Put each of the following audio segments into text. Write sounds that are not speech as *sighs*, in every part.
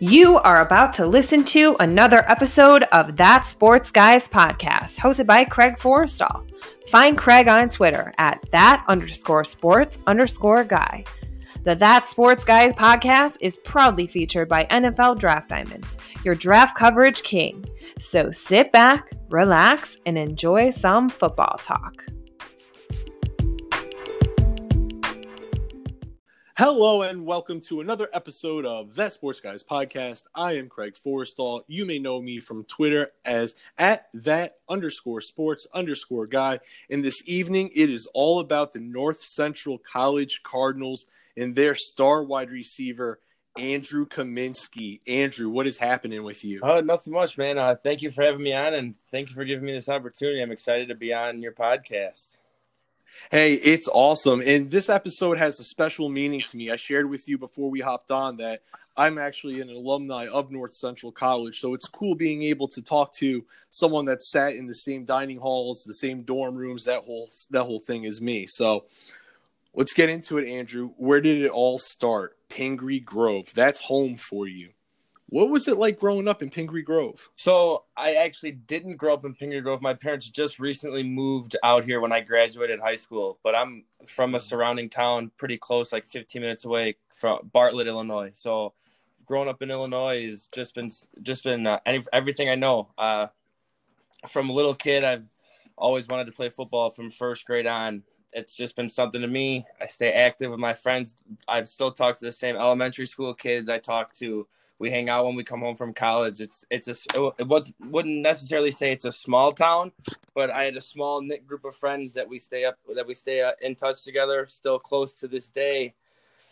You are about to listen to another episode of That Sports Guys podcast, hosted by Craig Forrestal. Find Craig on Twitter at that underscore sports underscore guy. The That Sports Guys podcast is proudly featured by NFL Draft Diamonds, your draft coverage king. So sit back, relax, and enjoy some football talk. Hello and welcome to another episode of That Sports Guys podcast. I am Craig Forrestal. You may know me from Twitter as at that underscore sports underscore guy. And this evening, it is all about the North Central College Cardinals and their star wide receiver, Andrew Kamienski. Andrew, what is happening with you? Oh, nothing much, man. Uh, thank you for having me on, and thank you for giving me this opportunity. I'm excited to be on your podcast. Hey, it's awesome. And this episode has a special meaning to me. I shared with you before we hopped on that I'm actually an alumni of North Central College. So it's cool being able to talk to someone that sat in the same dining halls, the same dorm rooms, that whole that whole thing as me. So let's get into it, Andrew. Where did it all start? Pingree Grove. That's home for you. What was it like growing up in Pingree Grove? So I actually didn't grow up in Pingree Grove. My parents just recently moved out here when I graduated high school, but I'm from a surrounding town pretty close, like 15 minutes away from Bartlett, Illinois. So growing up in Illinois has just been just been uh, everything I know. Uh, from a little kid, I've always wanted to play football from first grade on. It's just been something to me. I stay active with my friends. I've still talked to the same elementary school kids I talk to we hang out when we come home from college. It's it's a it was wouldn't necessarily say it's a small town, but I had a small knit group of friends that we stay up that we stay uh, in touch together, still close to this day.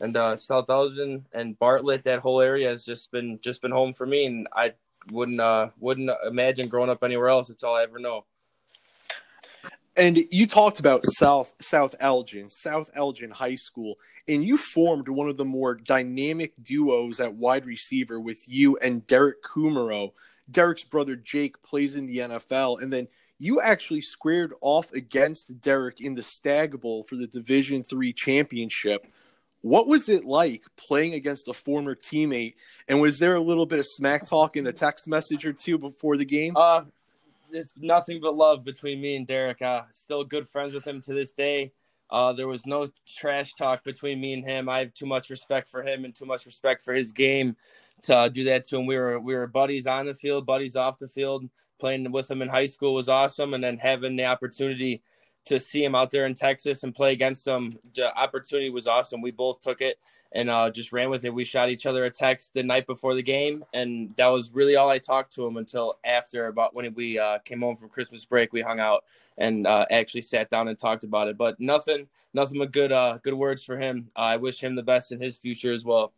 And uh, South Elgin and Bartlett, that whole area has just been just been home for me, and I wouldn't uh, wouldn't imagine growing up anywhere else. It's all I ever know. And you talked about South South Elgin, South Elgin High School, and you formed one of the more dynamic duos at wide receiver with you and Derek Kumerow. Derek's brother Jake plays in the NFL, and then you actually squared off against Derek in the Stag Bowl for the Division Three championship. What was it like playing against a former teammate? And was there a little bit of smack talk in the text message or two before the game? Uh, it's nothing but love between me and Derek. Uh, still good friends with him to this day. Uh, there was no trash talk between me and him. I have too much respect for him and too much respect for his game to uh, do that to him. We were we were buddies on the field, buddies off the field. Playing with him in high school was awesome, and then having the opportunity to see him out there in Texas and play against him, the opportunity was awesome. We both took it and uh, just ran with it. We shot each other a text the night before the game, and that was really all I talked to him until after about when we uh, came home from Christmas break. We hung out and uh, actually sat down and talked about it. But nothing, nothing but good, uh, good words for him. I wish him the best in his future as well.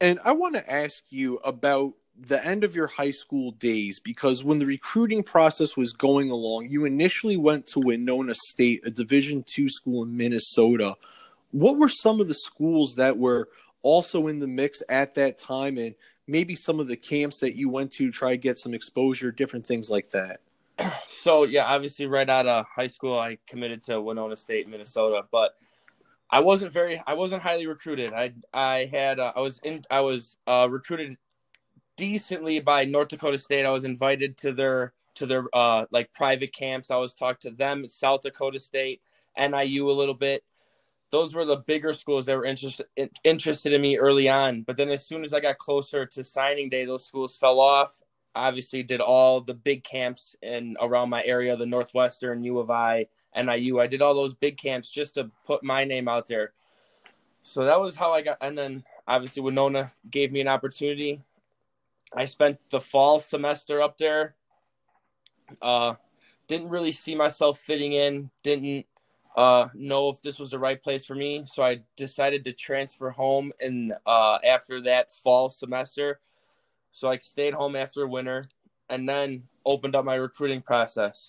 And I want to ask you about the end of your high school days because when the recruiting process was going along, you initially went to Winona State, a Division two school in Minnesota. What were some of the schools that were also in the mix at that time and maybe some of the camps that you went to try to get some exposure different things like that? *clears throat* So yeah obviously right out of high school i committed to winona state minnesota but i wasn't very i wasn't highly recruited. I i had uh, i was in i was uh, recruited decently by north dakota state i was invited to their to their uh like private camps i was talked to them south dakota state niu a little bit those were the bigger schools that were interested interested in me early on. But then as soon as I got closer to signing day, those schools fell off. Obviously, did all the big camps in around my area, the Northwestern, U of I, NIU. I did all those big camps just to put my name out there. So that was how I got. And then obviously Winona gave me an opportunity. I spent the fall semester up there. Uh, didn't really see myself fitting in. Didn't uh, know if this was the right place for me. So I decided to transfer home and uh, after that fall semester. So I stayed home after winter and then opened up my recruiting process.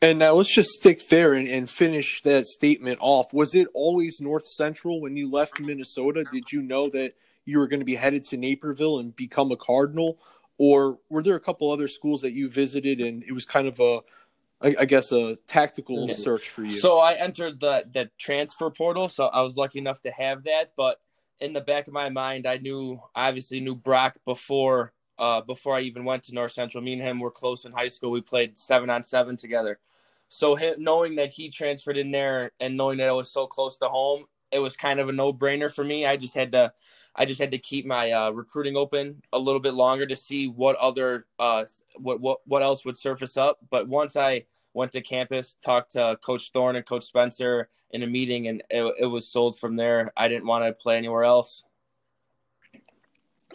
And now let's just stick there and, and finish that statement off. Was it always North Central when you left Minnesota? Did you know that you were going to be headed to Naperville and become a Cardinal? Or were there a couple other schools that you visited and it was kind of a I, I guess a tactical search for you. So I entered the the transfer portal, so I was lucky enough to have that. But in the back of my mind, I knew obviously knew Broc before uh, before I even went to North Central. Me and him were close in high school. We played seven on seven together. So him, knowing that he transferred in there and knowing that it was so close to home, it was kind of a no brainer for me. I just had to, I just had to keep my uh, recruiting open a little bit longer to see what other, uh, what what what else would surface up. But once I went to campus, talked to Coach Thorne and Coach Spencer in a meeting, and it, it was sold from there. I didn't want to play anywhere else.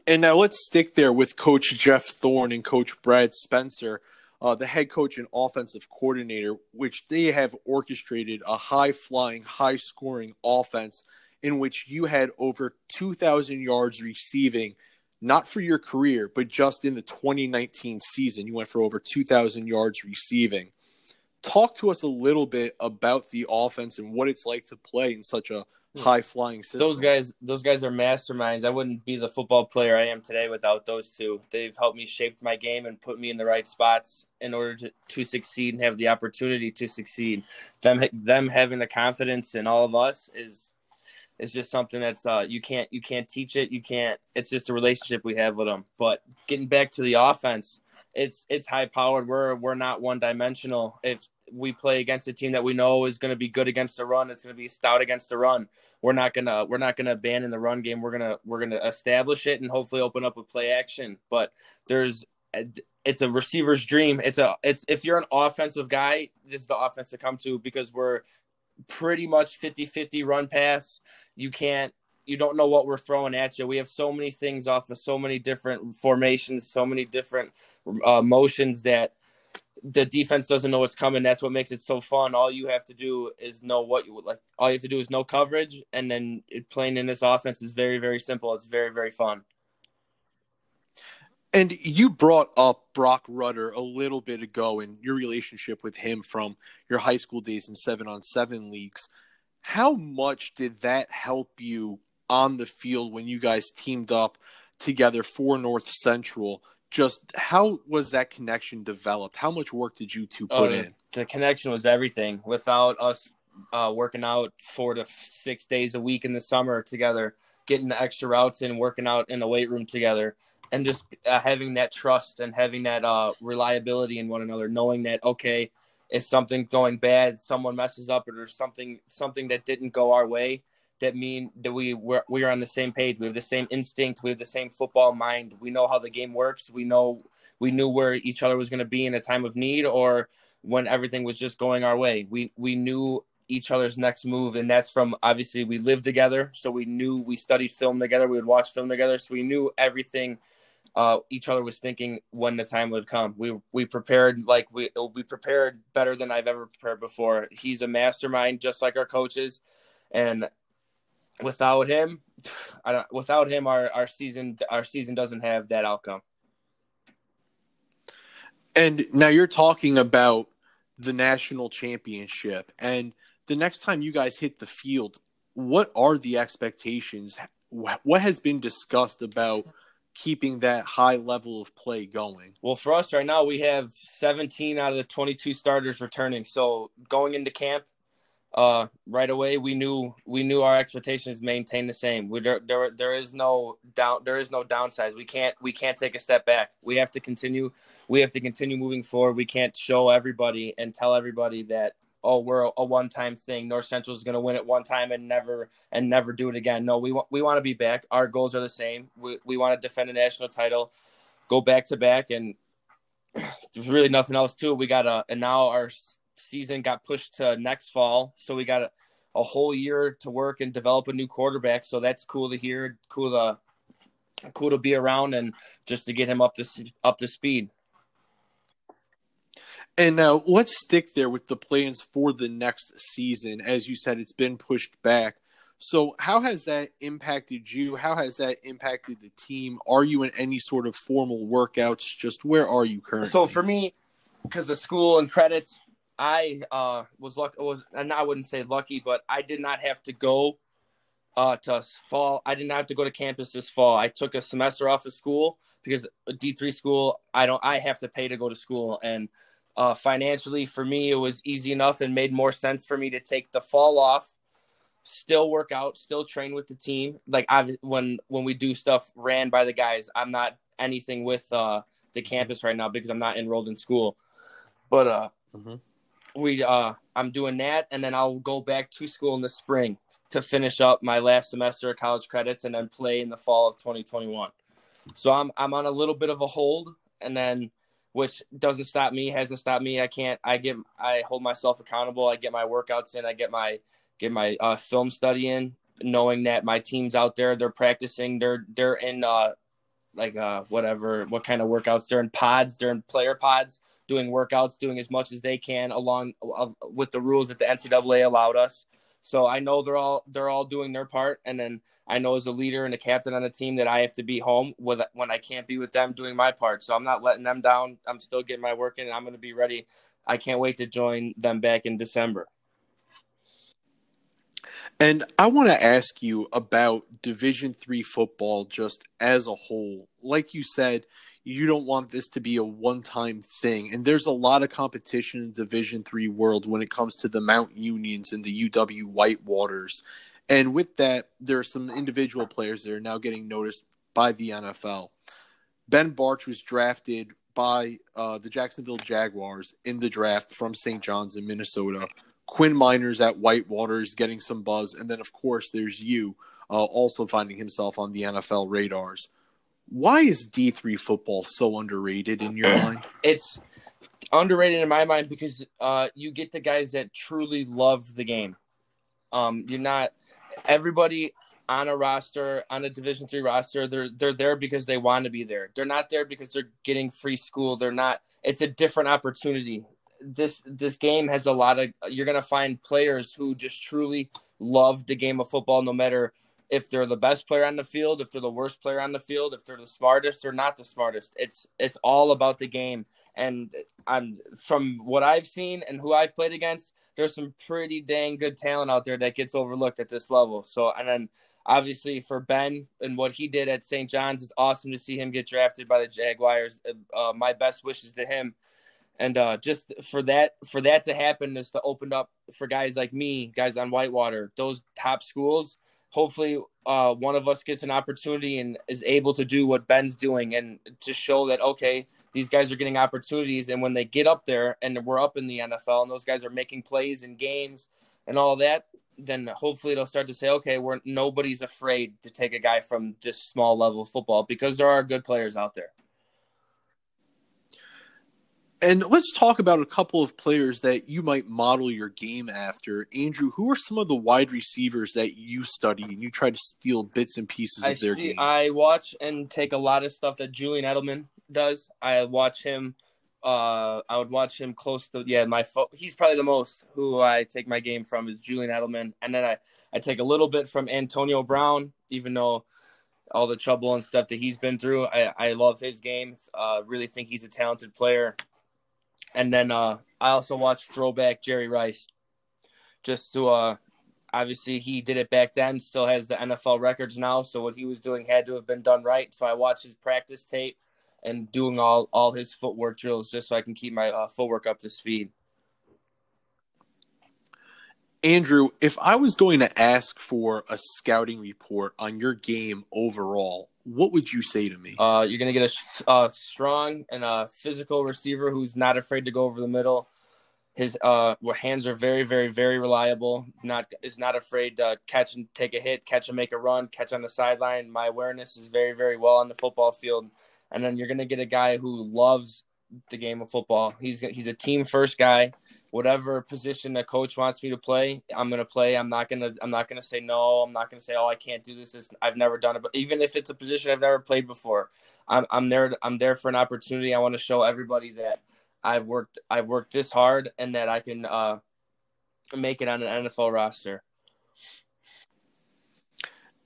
And now let's stick there with Coach Jeff Thorne and Coach Brad Spencer, uh, the head coach and offensive coordinator, which they have orchestrated a high flying, high scoring offense in which you had over 2,000 yards receiving, not for your career, but just in the 2019 season. You went for over 2,000 yards receiving talk to us a little bit about the offense and what it's like to play in such a. Hmm. high flying system. Those guys, those guys are masterminds. I wouldn't be the football player I am today without those two. They've helped me shape my game and put me in the right spots in order to, to succeed and have the opportunity to succeed. Them, them having the confidence in all of us is is just something that's uh, you can't you can't teach it. You can't. It's just a relationship we have with them. But getting back to the offense, it's it's high powered. We're we're not one dimensional. If we play against a team that we know is going to be good against the run, it's going to be stout against the run. We're not gonna we're not gonna abandon the run game. We're gonna we're gonna establish it and hopefully open up a play action. But there's it's a receiver's dream. It's a it's if you're an offensive guy, this is the offense to come to because we're pretty much 50-50 run pass. You can't you don't know what we're throwing at you. We have so many things off of so many different formations, so many different uh, motions that the defense doesn't know what's coming. That's what makes it so fun. All you have to do is know what you like. All you have to do is know coverage, and then playing in this offense is very, very simple. It's very, very fun. And you brought up Broc Rutter a little bit ago and your relationship with him from your high school days in seven on seven leagues. How much did that help you on the field when you guys teamed up together for North Central? Just how was that connection developed? How much work did you two put oh, in? The connection was everything. Without us uh, working out four to six days a week in the summer together, getting the extra routes in, working out in the weight room together, and just uh, having that trust and having that uh, reliability in one another, knowing that okay, if something's going bad, someone messes up, or there's something something that didn't go our way, that mean that we we're, we are on the same page. We have the same instinct. We have the same football mind. We know how the game works. We know we knew where each other was going to be in a time of need or when everything was just going our way. We we knew each other's next move and that's from obviously we lived together so we knew we studied film together we would watch film together so we knew everything uh, each other was thinking when the time would come. We we prepared like we we prepared better than I've ever prepared before. He's a mastermind, just like our coaches, and without him, *sighs* I don't, without him, our our season our season doesn't have that outcome. And now you're talking about the national championship, and the next time you guys hit the field, what are the expectations? What has been discussed about? keeping that high level of play going? Well, for us right now, we have 17 out of the 22 starters returning. So going into camp, uh, right away, we knew we knew our expectations maintain the same. We, there, there, there is no down, there is no downsides. We can't, we can't take a step back. We have to continue. We have to continue moving forward. We can't show everybody and tell everybody that oh we're a one time thing. North Central is going to win it one time and never and never do it again. No, we want we want to be back. Our goals are the same. We we want to defend a national title, go back to back, and there's really nothing else to it. We got a and now our season got pushed to next fall, so we got a, a whole year to work and develop a new quarterback. So that's cool to hear. Cool to cool to be around and just to get him up to up to speed. And now let's stick there with the plans for the next season. As you said, it's been pushed back. So, how has that impacted you? How has that impacted the team? Are you in any sort of formal workouts? Just where are you currently? So, for me, because of school and credits, I uh, was lucky. Was and I wouldn't say lucky, but I did not have to go uh, to fall. I didn't have to go to campus this fall. I took a semester off of school because D three school. I don't. I have to pay to go to school, and uh, financially, for me, it was easy enough and made more sense for me to take the fall off still work out, still train with the team. Like I when when we do stuff ran by the guys, I'm not anything with uh the campus right now because I'm not enrolled in school. But uh mm-hmm. we uh I'm doing that and then I'll go back to school in the spring to finish up my last semester of college credits and then play in the fall of 2021. So I'm I'm on a little bit of a hold and then which doesn't stop me, hasn't stopped me. I can't I get I hold myself accountable. I get my workouts in, I get my get my uh, film study in, knowing that my team's out there, they're practicing, they're they're in uh, like uh, whatever, what kind of workouts they're in pods, they're in player pods, doing workouts, doing as much as they can along uh, with the rules that the NCAA allowed us. So I know they're all they're all doing their part, and then I know as a leader and a captain on a team that I have to be home with when I can't be with them doing my part. So I'm not letting them down. I'm still getting my work in, and I'm going to be ready. I can't wait to join them back in December. And I want to ask you about Division 3 football just as a whole. Like you said, you don't want this to be a one-time thing. And there's a lot of competition in Division 3 world when it comes to the Mount Unions and the UW Whitewaters. And with that, there are some individual players that are now getting noticed by the NFL. Ben Bartch was drafted by uh, the Jacksonville Jaguars in the draft from St. John's in Minnesota. Quinn Meinerz at Whitewaters getting some buzz, and then of course there's you uh, also finding himself on the NFL radars. Why is D three football so underrated in your *clears throat* mind? It's underrated in my mind because uh, you get the guys that truly love the game. Um, you're not everybody on a roster on a Division three roster. They're they're there because they want to be there. They're not there because they're getting free school. They're not. It's a different opportunity this this game has a lot of you're going to find players who just truly love the game of football no matter if they're the best player on the field if they're the worst player on the field if they're the smartest or not the smartest. It's it's all about the game. And I'm from what I've seen and who I've played against there's some pretty dang good talent out there that gets overlooked at this level. So and then obviously for Ben and what he did at St. John's it's awesome to see him get drafted by the Jaguars. Uh, my best wishes to him. And uh, just for that for that to happen is to open up for guys like me guys on whitewater those top schools hopefully uh, one of us gets an opportunity and is able to do what ben's doing and to show that okay these guys are getting opportunities. And when they get up there and we're up in the nfl and those guys are making plays in games and all that then hopefully they'll start to say okay we're nobody's afraid to take a guy from this small level of football because there are good players out there and let's talk about a couple of players that you might model your game after. Andrew, who are some of the wide receivers that you study and you try to steal bits and pieces I of their game? I watch and take a lot of stuff that Julian Edelman does. I watch him. Uh, I would watch him close to yeah. My fo- he's probably the most who I take my game from is Julian Edelman, and then I I take a little bit from Antonio Brown, even though all the trouble and stuff that he's been through. I, I love his game. Uh, really think he's a talented player. And then uh, I also watched Throwback Jerry Rice, just to uh, obviously he did it back then, still has the NFL records now. So what he was doing had to have been done right. So I watched his practice tape and doing all all his footwork drills just so I can keep my uh, footwork up to speed. Andrew, if I was going to ask for a scouting report on your game overall, what would you say to me? Uh, you're gonna get a, a, strong and a physical receiver who's not afraid to go over the middle. His uh, hands are very, very, very reliable. Not is not afraid to catch and take a hit, catch and make a run, catch on the sideline. My awareness is very, very well on the football field. And then you're gonna get a guy who loves the game of football. He's he's a team first guy whatever position the coach wants me to play, I'm gonna play. I'm not gonna I'm not gonna say no. I'm not gonna say oh I can't do this. I've never done it. But even if it's a position I've never played before, I'm I'm there. I'm there for an opportunity. I want to show everybody that I've worked I've worked this hard and that I can uh, make it on an NFL roster.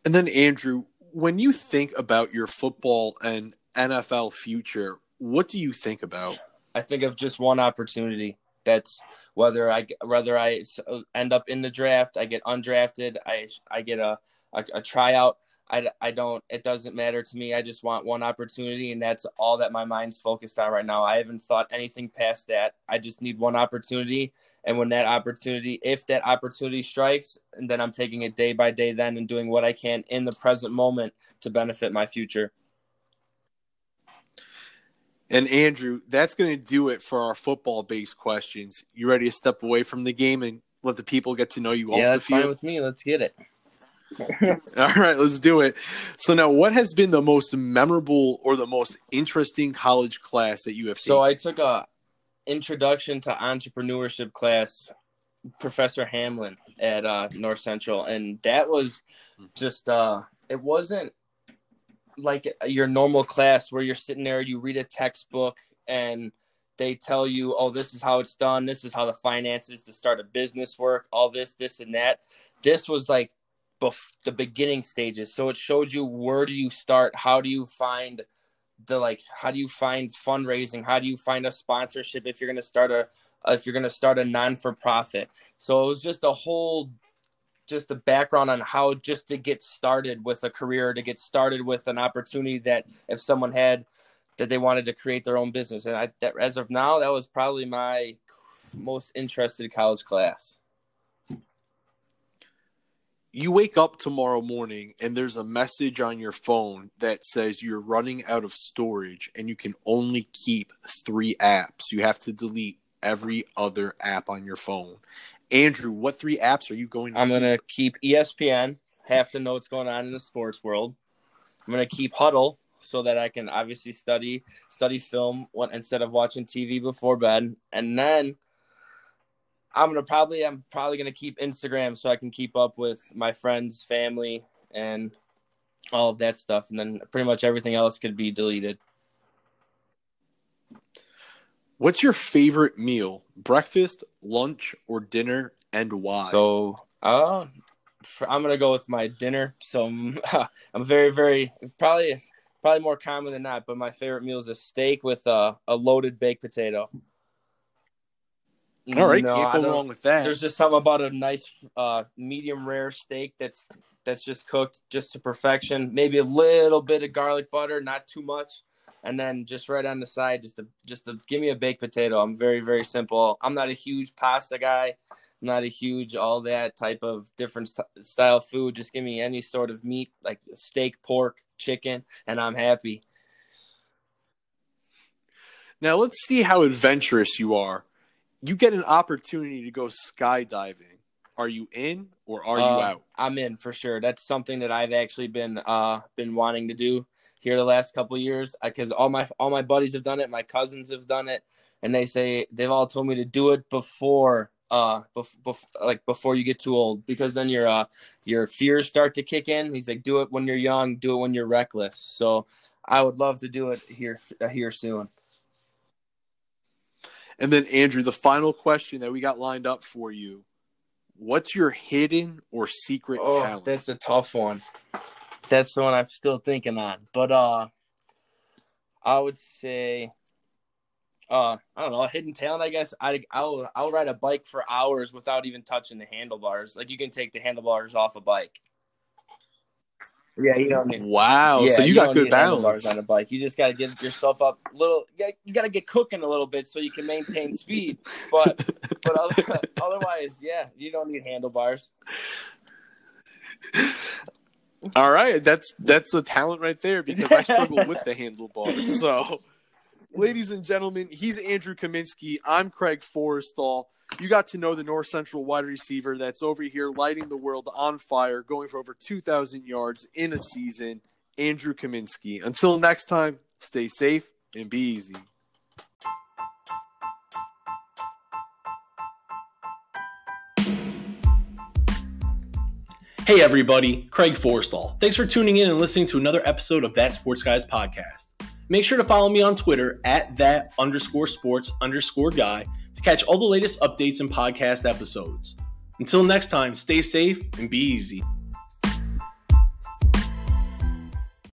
And then Andrew, when you think about your football and NFL future, what do you think about? I think of just one opportunity That's whether I whether I uh, end up in the draft, I get undrafted, I I get a a, a tryout. I, I don't it doesn't matter to me i just want one opportunity and that's all that my mind's focused on right now i haven't thought anything past that i just need one opportunity and when that opportunity if that opportunity strikes and then i'm taking it day by day then and doing what i can in the present moment to benefit my future and andrew that's going to do it for our football based questions. You ready to step away from the game and let the people get to know you yeah, that's fine with me. Let's get it. *laughs* All right, let's do it. So now, what has been the most memorable or the most interesting college class that you have seen? So I took a introduction to entrepreneurship class, Professor Hamlin at uh, North Central, and that was just uh, it wasn't like your normal class where you're sitting there, you read a textbook, and they tell you, oh, this is how it's done. This is how the finances to start a business work. All this, this, and that. This was like bef- the beginning stages. So it showed you where do you start, how do you find the like, how do you find fundraising, how do you find a sponsorship if you're going to start a if you're going to start a non for profit. So it was just a whole just a background on how just to get started with a career, to get started with an opportunity that if someone had that they wanted to create their own business. And I, that, as of now, that was probably my most interested college class you wake up tomorrow morning and there's a message on your phone that says you're running out of storage and you can only keep three apps. You have to delete every other app on your phone. Andrew, what three apps are you going to I'm going to keep ESPN, have to know what's going on in the sports world. I'm going to keep Hudl so that I can obviously study study film instead of watching TV before bed. And then I'm gonna probably I'm probably gonna keep Instagram so I can keep up with my friends, family, and all of that stuff, and then pretty much everything else could be deleted. What's your favorite meal? Breakfast, lunch, or dinner, and why? So, uh, I'm gonna go with my dinner. So I'm, *laughs* I'm very, very probably probably more common than not, but my favorite meal is a steak with a, a loaded baked potato. All right, no, can't go wrong with that. There's just something about a nice uh, medium rare steak that's that's just cooked just to perfection. Maybe a little bit of garlic butter, not too much, and then just right on the side, just to just to give me a baked potato. I'm very very simple. I'm not a huge pasta guy. I'm not a huge all that type of different st- style food. Just give me any sort of meat, like steak, pork, chicken, and I'm happy. Now let's see how adventurous you are you get an opportunity to go skydiving. Are you in or are uh, you out? I'm in for sure. That's something that I've actually been uh been wanting to do here the last couple years because all my all my buddies have done it, my cousins have done it, and they say they've all told me to do it before uh bef- bef- like before you get too old because then your uh your fears start to kick in he's like do it when you're young do it when you're reckless so i would love to do it here uh, here soon and then, Andrew, the final question that we got lined up for you What's your hidden or secret oh, talent? That's a tough one. That's the one I'm still thinking on. But uh I would say uh I don't know, a hidden talent I guess. I I'll I'll ride a bike for hours without even touching the handlebars. Like you can take the handlebars off a bike. Yeah, you don't need. Wow, yeah, so you, you got good balance on a bike. You just got to get yourself up a little. You got to get cooking a little bit so you can maintain speed. But but other, *laughs* otherwise, yeah, you don't need handlebars. All right, that's that's a talent right there because I struggle with the *laughs* handlebars. So, ladies and gentlemen, he's Andrew Kamienski. I'm Craig Forrestal you got to know the North Central wide receiver that's over here lighting the world on fire, going for over 2,000 yards in a season, Andrew Kamienski. Until next time, stay safe and be easy. Hey everybody, Craig Forrestal. Thanks for tuning in and listening to another episode of That Sports Guys podcast. Make sure to follow me on Twitter at that underscore sports underscore guy to catch all the latest updates and podcast episodes. Until next time, stay safe and be easy.